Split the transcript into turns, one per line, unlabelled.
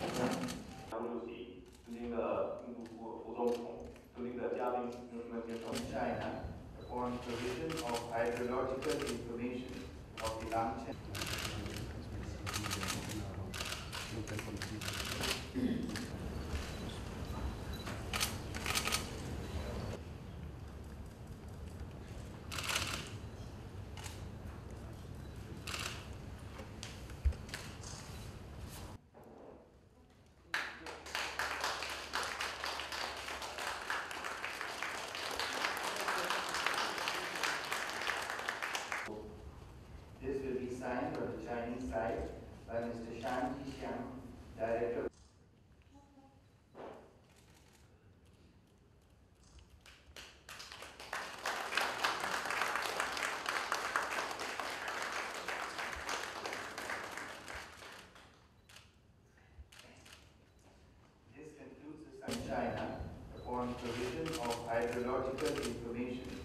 杨主席、尊敬的印度副总统、尊敬的嘉宾、同学们先生。
China upon provision of hydrological information Signed on the Chinese side by Mr. Shan Xiang, Director This concludes the China upon provision of hydrological information